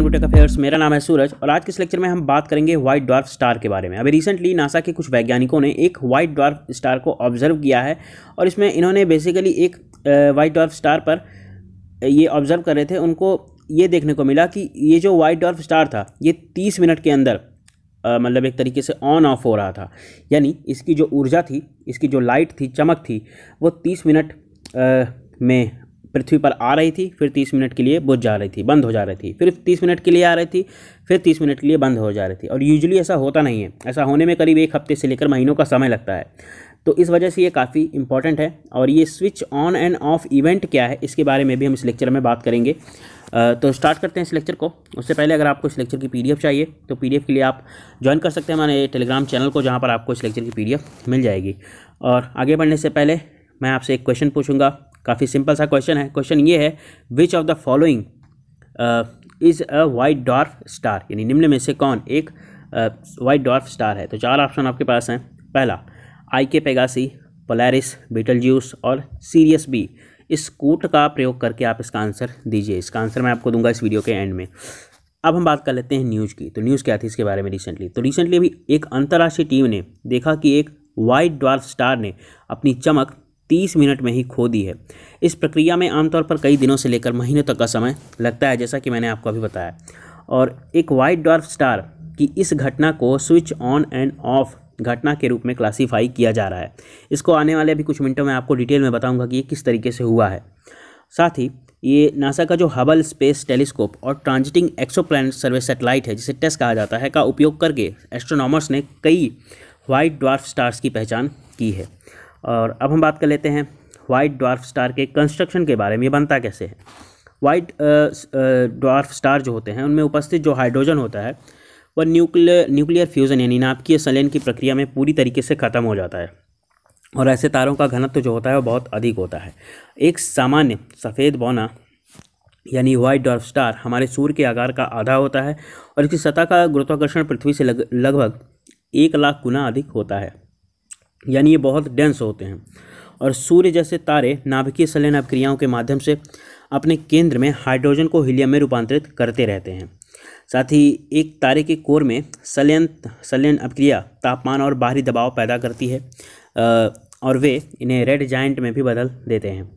Take affairs. मेरा नाम है सूरज और आज के इस लेक्चर में हम बात करेंगे व्हाइट डॉर्फ स्टार के बारे में। अभी रिसेंटली नासा के कुछ वैज्ञानिकों ने एक व्हाइट डॉर्फ स्टार को ऑब्ज़र्व किया है और इसमें इन्होंने बेसिकली एक व्हाइट डॉर्फ स्टार पर ये ऑब्ज़र्व कर रहे थे। उनको ये देखने को मिला कि ये जो वाइट डॉर्फ स्टार था, ये तीस मिनट के अंदर मतलब एक तरीके से ऑन ऑफ़ हो रहा था। यानी इसकी जो ऊर्जा थी, इसकी जो लाइट थी, चमक थी, वो तीस मिनट में पृथ्वी पर आ रही थी, फिर तीस मिनट के लिए बुझ जा रही थी, बंद हो जा रही थी। फिर तीस मिनट के लिए आ रही थी, फिर तीस मिनट के लिए बंद हो जा रही थी। और यूजुअली ऐसा होता नहीं है। ऐसा होने में करीब एक हफ़्ते से लेकर महीनों का समय लगता है। तो इस वजह से ये काफ़ी इंपॉर्टेंट है। और ये switch on and off event क्या है, इसके बारे में भी हम इस लेक्चर में बात करेंगे। तो स्टार्ट करते हैं इस लेक्चर को। उससे पहले अगर आपको इस लेक्चर की पीडीएफ चाहिए तो पीडीएफ के लिए आप ज्वाइन कर सकते हैं हमारे टेलीग्राम चैनल को, जहाँ पर आपको इस लेक्चर की पीडीएफ मिल जाएगी। और आगे बढ़ने से पहले मैं आपसे एक क्वेश्चन पूछूँगा। काफ़ी सिंपल सा क्वेश्चन है। क्वेश्चन ये है which of the following is a white dwarf star यानी निम्न में से कौन एक वाइट डॉर्फ स्टार है? तो चार ऑप्शन आपके पास हैं। पहला I K Pegasi Polaris Betelgeuse और सीरियस बी इस कूट का प्रयोग करके आप इसका आंसर दीजिए। इसका आंसर मैं आपको दूँगा इस वीडियो के एंड में। अब हम बात कर लेते हैं न्यूज़ की। तो न्यूज़ क्या थी इसके बारे में रिसेंटली तो रिसेंटली अभी एक अंतर्राष्ट्रीय टीम ने देखा कि एक वाइट डॉर्फ स्टार ने अपनी चमक तीस मिनट में ही खो दी है। इस प्रक्रिया में आमतौर पर कई दिनों से लेकर महीनों तक का समय लगता है, जैसा कि मैंने आपको अभी बताया। और एक वाइट डॉर्फ स्टार की इस घटना को स्विच ऑन एंड ऑफ़ घटना के रूप में क्लासीफाई किया जा रहा है। इसको आने वाले अभी कुछ मिनटों में आपको डिटेल में बताऊँगा कि ये किस तरीके से हुआ है। साथ ही, ये नासा का जो हबल स्पेस टेलीस्कोप और ट्रांजिटिंग एक्सोप्लैनेट सर्वे सेटेलाइट है, जिसे टेस्ट कहा जाता है, का उपयोग करके एस्ट्रोनॉमर्स ने कई वाइट ड्वार्फ स्टार्स की पहचान की है। और अब हम बात कर लेते हैं वाइट ड्वार्फ स्टार के कंस्ट्रक्शन के बारे में, ये बनता कैसे है? वाइट ड्वार्फ स्टार जो होते हैं, उनमें उपस्थित जो हाइड्रोजन होता है, वह न्यूक्लियर न्यूक्लियर फ्यूज़न यानी नाभिकीय संलयन की प्रक्रिया में पूरी तरीके से ख़त्म हो जाता है। और ऐसे तारों का घनत्व जो होता है वो बहुत अधिक होता है। एक सामान्य सफ़ेद बौना यानी वाइट डॉर्फ स्टार हमारे सूर्य के आकार का आधा होता है और इसकी सतह का गुरुत्वाकर्षण पृथ्वी से लग, लगभग एक लाख गुना अधिक होता है। यानी ये बहुत डेंस होते हैं। और सूर्य जैसे तारे नाभिकीय संलयन अभिक्रियाओं के माध्यम से अपने केंद्र में हाइड्रोजन को हीलियम में रूपांतरित करते रहते हैं। साथ ही एक तारे के कोर में सलयन सलयन अभिक्रिया तापमान और बाहरी दबाव पैदा करती है और वे इन्हें रेड जाइंट में भी बदल देते हैं।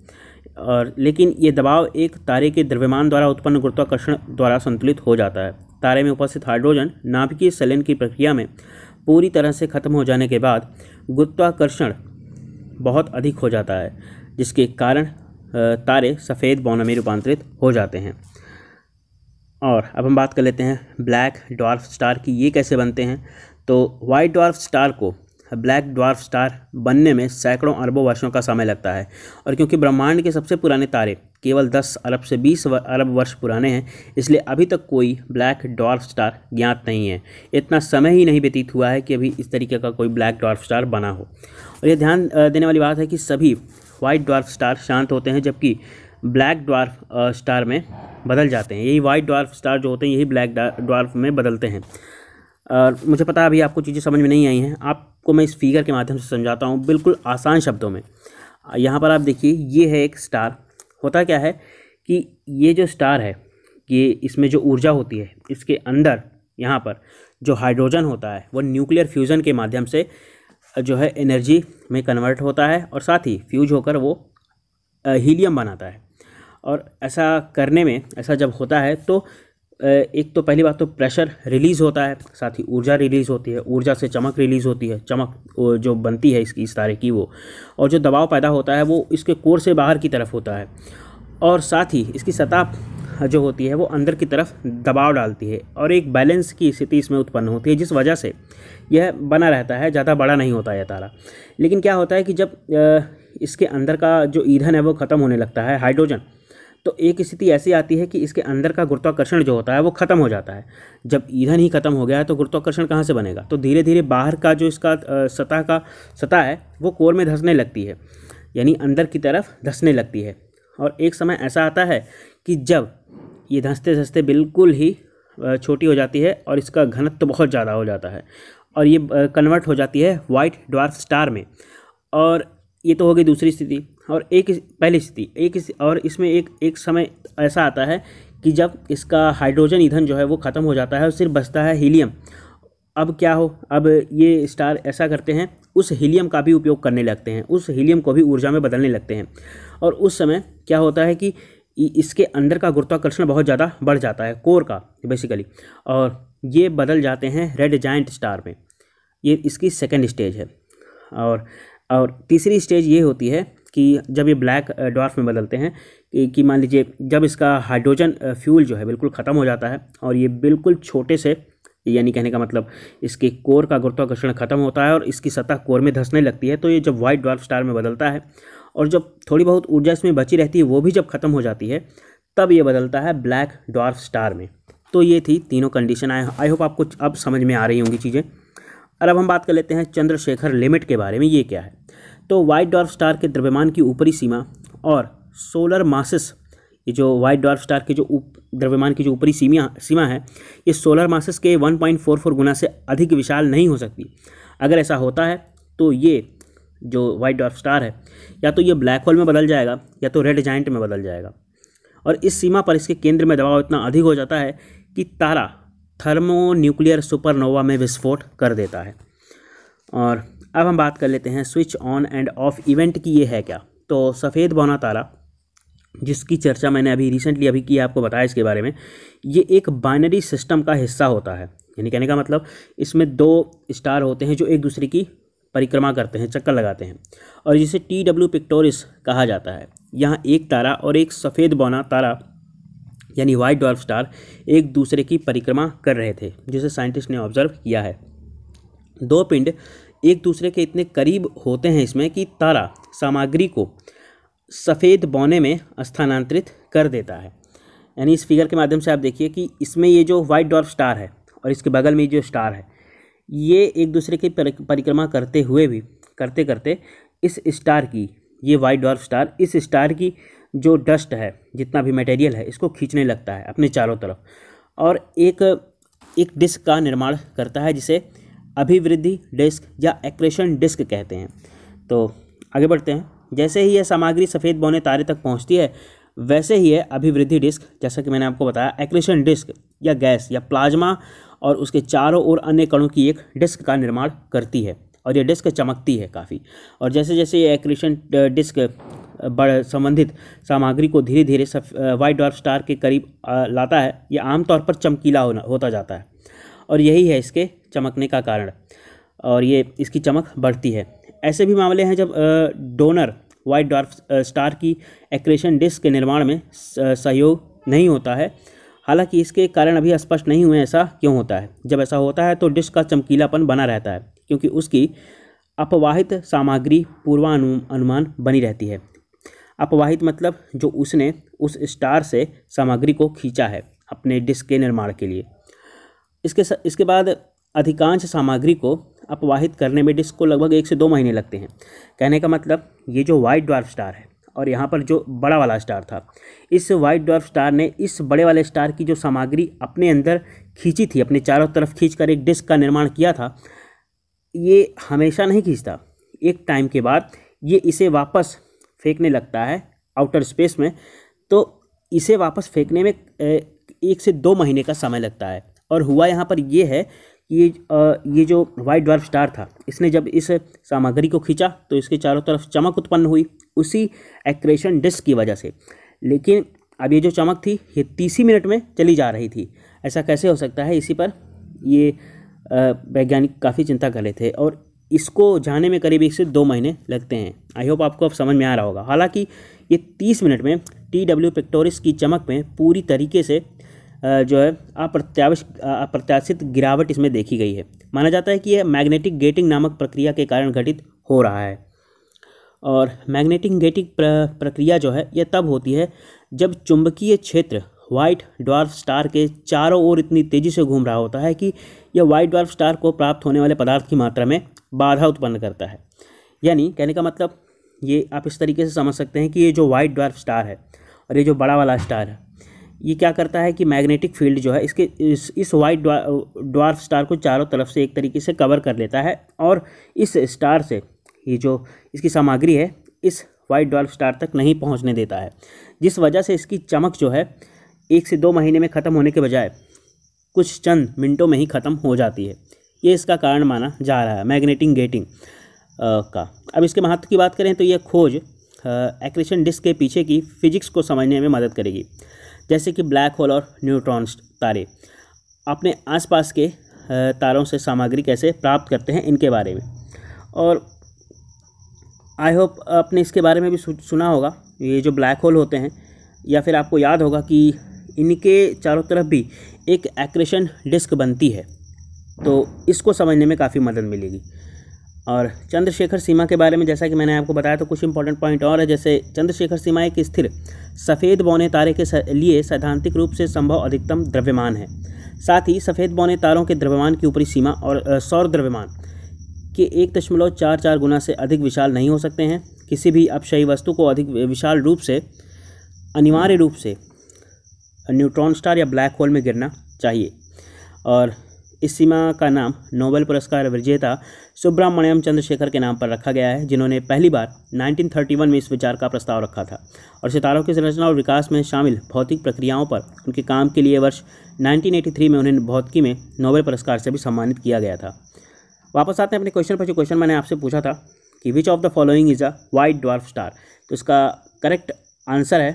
और लेकिन ये दबाव एक तारे के द्रव्यमान द्वारा उत्पन्न गुरुत्वाकर्षण द्वारा संतुलित हो जाता है। तारे में उपस्थित हाइड्रोजन नाभिकीय सलयन की प्रक्रिया में पूरी तरह से ख़त्म हो जाने के बाद गुरुत्वाकर्षण बहुत अधिक हो जाता है, जिसके कारण तारे सफ़ेद बौनों में रूपांतरित हो जाते हैं। और अब हम बात कर लेते हैं ब्लैक डॉर्फ स्टार की ये कैसे बनते हैं। तो वाइट डॉर्फ स्टार को ब्लैक डॉर्फ स्टार बनने में सैकड़ों अरबों वर्षों का समय लगता है। और क्योंकि ब्रह्मांड के सबसे पुराने तारे केवल 10 अरब से 20 अरब वर्ष पुराने हैं, इसलिए अभी तक कोई ब्लैक डॉर्फ स्टार ज्ञात नहीं है। इतना समय ही नहीं व्यतीत हुआ है कि अभी इस तरीके का कोई ब्लैक डॉर्फ स्टार बना हो। और ये ध्यान देने वाली बात है कि सभी वाइट डॉर्फ स्टार शांत होते हैं, जबकि ब्लैक डॉर्फ स्टार में बदल जाते हैं। यही वाइट डॉर्फ स्टार जो होते हैं, यही ब्लैक डॉर्फ में बदलते हैं। और मुझे पता है अभी आपको चीज़ें समझ में नहीं आई हैं। आपको मैं इस फिगर के माध्यम से समझाता हूँ, बिल्कुल आसान शब्दों में। यहाँ पर आप देखिए, ये है एक स्टार होता क्या है कि ये जो स्टार है, ये इसमें जो ऊर्जा होती है, इसके अंदर, यहाँ पर जो हाइड्रोजन होता है, वो न्यूक्लियर फ्यूज़न के माध्यम से जो है एनर्जी में कन्वर्ट होता है और साथ ही फ्यूज होकर वो हीलियम बनाता है। और ऐसा करने में, ऐसा जब होता है तो एक तो पहली बात तो प्रेशर रिलीज़ होता है, साथ ही ऊर्जा रिलीज़ होती है, ऊर्जा से चमक रिलीज़ होती है, चमक जो बनती है इसकी, इस तारे की वो, और जो दबाव पैदा होता है वो इसके कोर से बाहर की तरफ़ होता है, और साथ ही इसकी सतह जो होती है वो अंदर की तरफ़ दबाव डालती है, और एक बैलेंस की स्थिति इसमें उत्पन्न होती है, जिस वजह से यह बना रहता है, ज़्यादा बड़ा नहीं होता यह तारा, लेकिन क्या होता है कि जब इसके अंदर का जो ईंधन है वो ख़त्म होने लगता है हाइड्रोजन तो एक स्थिति ऐसी आती है कि इसके अंदर का गुरुत्वाकर्षण जो होता है वो ख़त्म हो जाता है। जब ईंधन ही ख़त्म हो गया है तो गुरुत्वाकर्षण कहाँ से बनेगा? तो धीरे धीरे बाहर का जो इसका सतह का, सतह है, वो कोर में धंसने लगती है। यानी अंदर की तरफ़ धंसने लगती है। और एक समय ऐसा आता है कि जब ये धंसते धंसते बिल्कुल ही छोटी हो जाती है और इसका घनत्व तो बहुत ज़्यादा हो जाता है। और ये कन्वर्ट हो जाती है वाइट ड्वार्फ स्टार में। और ये तो हो गई दूसरी स्थिति और एक पहली स्थिति, एक और इसमें एक एक समय ऐसा आता है कि जब इसका हाइड्रोजन ईंधन जो है वो ख़त्म हो जाता है और सिर्फ़ बचता है हीलियम। अब क्या हो? अब ये स्टार ऐसा करते हैं, उस हीलियम का भी उपयोग करने लगते हैं, उस हीलियम को भी ऊर्जा में बदलने लगते हैं। और उस समय क्या होता है कि इसके अंदर का गुरुत्वाकर्षण बहुत ज़्यादा बढ़ जाता है, कोर का बेसिकली और ये बदल जाते हैं रेड जाइंट स्टार में। ये इसकी सेकेंड स्टेज है। और और तीसरी स्टेज ये होती है कि जब ये ब्लैक डॉर्फ में बदलते हैं कि, कि मान लीजिए जब इसका हाइड्रोजन फ्यूल जो है बिल्कुल ख़त्म हो जाता है और ये बिल्कुल छोटे से यानी कहने का मतलब इसके कोर का गुरुत्वाकर्षण खत्म होता है और इसकी सतह कोर में धंसने लगती है तो ये जब वाइट ड्वार्फ स्टार में बदलता है और जब थोड़ी बहुत ऊर्जा इसमें बची रहती है वो भी जब ख़त्म हो जाती है तब ये बदलता है ब्लैक डॉर्फ स्टार में। तो ये थी तीनों कंडीशन। आए आई होप आपको अब समझ में आ रही होंगी चीज़ें। और अब हम बात कर लेते हैं चंद्रशेखर लिमिट के बारे में ये क्या है? तो वाइट डॉर्फ स्टार के द्रव्यमान की ऊपरी सीमा और सोलर मासिस ये जो वाइट डॉर्फ स्टार के जो द्रव्यमान की जो ऊपरी सीमा सीमा है, ये सोलर मासिस के 1.44 गुना से अधिक विशाल नहीं हो सकती। अगर ऐसा होता है तो ये जो वाइट डॉर्फ स्टार है, या तो ये ब्लैक होल में बदल जाएगा, या तो रेड जाइंट में बदल जाएगा। और इस सीमा पर इसके केंद्र में दबाव इतना अधिक हो जाता है कि तारा थर्मो न्यूक्लियर सुपरनोवा में विस्फोट कर देता है। और अब हम बात कर लेते हैं switch on and off event की, ये है क्या? तो सफ़ेद बौना तारा जिसकी चर्चा मैंने अभी रिसेंटली अभी की आपको बताया इसके बारे में, ये एक बाइनरी सिस्टम का हिस्सा होता है। यानी कहने का मतलब इसमें दो स्टार होते हैं जो एक दूसरे की परिक्रमा करते हैं, चक्कर लगाते हैं, और जिसे टी डब्ल्यू पिक्टोरिस कहा जाता है। यहाँ एक तारा और एक सफ़ेद बौना तारा यानी वाइट डॉल्फ स्टार एक दूसरे की परिक्रमा कर रहे थे, जिसे साइंटिस्ट ने ऑब्ज़र्व किया है। दो पिंड एक दूसरे के इतने करीब होते हैं इसमें कि तारा सामग्री को सफ़ेद बौने में स्थानांतरित कर देता है। यानी इस फिगर के माध्यम से आप देखिए कि इसमें ये जो वाइट डॉर्फ स्टार है और इसके बगल में जो स्टार है, ये एक दूसरे की परिक्रमा करते हुए भी, करते करते इस स्टार की, ये वाइट डॉर्फ स्टार इस स्टार की जो डस्ट है, जितना भी मटेरियल है, इसको खींचने लगता है अपने चारों तरफ़। और एक एक डिस्क का निर्माण करता है जिसे अभिवृद्धि डिस्क या एक्रेशन डिस्क कहते हैं। तो आगे बढ़ते हैं। जैसे ही यह सामग्री सफ़ेद बौने तारे तक पहुँचती है, वैसे ही है अभिवृद्धि डिस्क, जैसा कि मैंने आपको बताया, एक्रेशन डिस्क या गैस या प्लाज्मा और उसके चारों ओर अन्य कणों की एक डिस्क का निर्माण करती है और ये डिस्क चमकती है काफ़ी। और जैसे जैसे ये एक्रेशन डिस्क बड़ संबंधित सामग्री को धीरे धीरे वाइट डॉर्फ स्टार के करीब लाता है, ये आमतौर पर चमकीला होना, होता जाता है। और यही है इसके चमकने का कारण। और ये इसकी चमक बढ़ती है। ऐसे भी मामले हैं जब डोनर वाइट डॉर्फ स्टार की एक्रेशन डिस्क के निर्माण में सहयोग नहीं होता है। हालाँकि इसके कारण अभी स्पष्ट नहीं हुए, ऐसा क्यों होता है? जब ऐसा होता है तो डिस्क का चमकीलापन बना रहता है, क्योंकि उसकी अपवाहित सामग्री पूर्वानु, अनुमान बनी रहती है। अपवाहित मतलब जो उसने उस स्टार से सामग्री को खींचा है, अपने डिस्क के निर्माण के लिए। इसके इसके बाद अधिकांश सामग्री को अपवाहित करने में डिस्क को लगभग एक से दो महीने लगते हैं। कहने का मतलब ये जो वाइट ड्वार्फ स्टार है, और यहाँ पर जो बड़ा वाला स्टार था, इस वाइट ड्वार्फ स्टार ने इस बड़े वाले स्टार की जो सामग्री अपने अंदर खींची थी, अपने चारों तरफ़ खींच कर एक डिस्क का निर्माण किया था, ये हमेशा नहीं खींचता। एक टाइम के बाद ये इसे वापस फेंकने लगता है आउटर स्पेस में तो इसे वापस फेंकने में एक से दो महीने का समय लगता है। और हुआ यहाँ पर ये है ये ये जो वाइट ड्वार्फ स्टार था, इसने जब इस सामग्री को खींचा तो इसके चारों तरफ़ चमक उत्पन्न हुई उसी एक्रेशन डिस्क की वजह से। लेकिन अब ये जो चमक थी, ये तीस ही मिनट में चली जा रही थी। ऐसा कैसे हो सकता है? इसी पर ये वैज्ञानिक काफ़ी चिंता कर रहे थे और इसको जाने में करीब एक से दो महीने लगते हैं। आई होप आपको अब समझ में आ रहा होगा। हालाँकि ये तीस मिनट में टी डब्ल्यू पिक्टोरिस की चमक में पूरी तरीके से जो है अप्रत्याश अप्रत्याशित गिरावट इसमें देखी गई है। माना जाता है कि यह मैग्नेटिक गेटिंग नामक प्रक्रिया के कारण घटित हो रहा है। और मैग्नेटिक गेटिंग प्र, प्रक्रिया जो है, यह तब होती है जब चुंबकीय क्षेत्र वाइट ड्वार्फ स्टार के चारों ओर इतनी तेज़ी से घूम रहा होता है कि यह वाइट ड्वार्फ स्टार को प्राप्त होने वाले पदार्थ की मात्रा में बाधा उत्पन्न करता है। यानी कहने का मतलब ये आप इस तरीके से समझ सकते हैं कि ये जो वाइट ड्वार्फ स्टार है और ये जो बड़ा वाला स्टार है ये क्या करता है कि मैग्नेटिक फ़ील्ड जो है, इसके इस इस वाइट ड्वार्फ स्टार को चारों तरफ़ से एक तरीके से कवर कर लेता है और इस स्टार से, ये जो इसकी सामग्री है, इस वाइट ड्वार्फ स्टार तक नहीं पहुँचने देता है। जिस वजह से इसकी चमक जो है, एक से दो महीने में ख़त्म होने के बजाय कुछ चंद मिनटों में ही ख़त्म हो जाती है। ये इसका कारण माना जा रहा है मैग्नेटिंग गेटिंग का। अब इसके महत्व की बात करें तो यह खोज एक्रेशन डिस्क के पीछे की फिजिक्स को समझने में मदद करेगी। जैसे कि ब्लैक होल और न्यूट्रॉन्स तारे। अपने आसपास के तारों से सामग्री कैसे प्राप्त करते हैं, इनके बारे में। और आई होप आपने इसके बारे में भी सुना होगा। ये जो ब्लैक होल होते हैं, या फिर आपको याद होगा कि इनके चारों तरफ़ भी एक एक्रेशन डिस्क बनती है। तो इसको समझने में काफ़ी मदद मिलेगी। और चंद्रशेखर सीमा के बारे में जैसा कि मैंने आपको बताया तो कुछ इंपॉर्टेंट पॉइंट और है, जैसे चंद्रशेखर सीमा एक स्थिर, सफ़ेद बौने तारे के लिए सैद्धांतिक रूप से संभव अधिकतम द्रव्यमान है। साथ ही सफ़ेद बौने तारों के द्रव्यमान की ऊपरी सीमा और सौर द्रव्यमान के एक दशमलव चार चार गुना से अधिक विशाल नहीं हो सकते हैं। किसी भी अपशयी वस्तु को अधिक विशाल रूप से, अनिवार्य रूप से न्यूट्रॉन स्टार या ब्लैक होल में गिरना चाहिए। और इस सीमा का नाम नोबेल पुरस्कार विजेता सुब्रमण्यम चंद्रशेखर के नाम पर रखा गया है, जिन्होंने पहली बार 1931 में इस विचार का प्रस्ताव रखा था। और सितारों की संरचना और विकास में शामिल भौतिक प्रक्रियाओं पर उनके काम के लिए वर्ष 1983 में उन्हें भौतिकी में नोबेल पुरस्कार से भी सम्मानित किया गया था। वापस आते हैं अपने क्वेश्चन पर जो क्वेश्चन मैंने आपसे पूछा था कि which of the following is a white dwarf star तो इसका करेक्ट आंसर है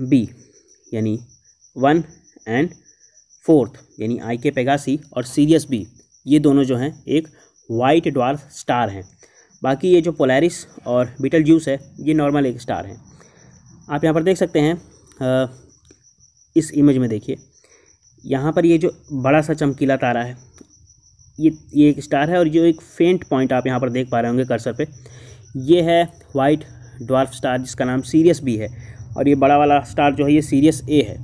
बी यानी वन एंड फोर्थ यानी आई के पेगासी और सीरियस बी ये दोनों जो हैं एक वाइट ड्वार्फ स्टार हैं। बाकी ये जो पोलैरिस और बीटल जूस है ये नॉर्मल एक स्टार हैं। आप यहाँ पर देख सकते हैं आ, इस इमेज में देखिए। यहाँ पर ये जो बड़ा सा चमकीला तारा है ये ये एक स्टार है और जो एक फेंट पॉइंट आप यहाँ पर देख पा रहे होंगे कर्सर पे। ये है वाइट ड्वार्फ स्टार जिसका नाम सीरियस बी है और ये बड़ा वाला स्टार जो है ये सीरियस ए है।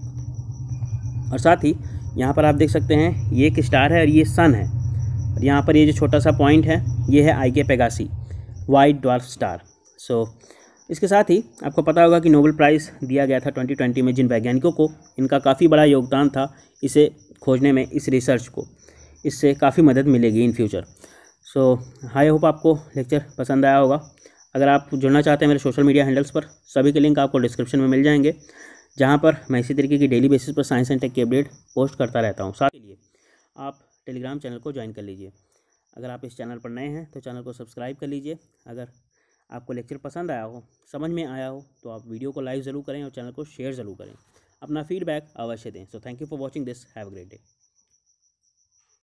और साथ ही यहाँ पर आप देख सकते हैं, ये एक स्टार है और ये सन है। और यहाँ पर ये जो छोटा सा पॉइंट है, ये है I K Pegasi white dwarf star so इसके साथ ही आपको पता होगा कि नोबल प्राइज़ दिया गया था 2020 में जिन वैज्ञानिकों को, इनका काफ़ी बड़ा योगदान था इसे खोजने में, इस रिसर्च को। इससे काफ़ी मदद मिलेगी in future so I hope आपको लेक्चर पसंद आया होगा। अगर आप जुड़ना चाहते हैं मेरे सोशल मीडिया हैंडल्स पर, सभी के लिंक आपको डिस्क्रिप्शन में मिल जाएँगे। जहाँ पर मैं इसी तरीके की डेली बेसिस पर साइंस एंड टेक की अपडेट पोस्ट करता रहता हूँ। साथ के लिए, आप टेलीग्राम चैनल को ज्वाइन कर लीजिए। अगर आप इस चैनल पर नए हैं तो चैनल को सब्सक्राइब कर लीजिए। अगर आपको लेक्चर पसंद आया हो, समझ में आया हो तो आप वीडियो को लाइक ज़रूर करें और चैनल को शेयर ज़रूर करें। अपना फीडबैक अवश्य दें। So thank you for watching this have great day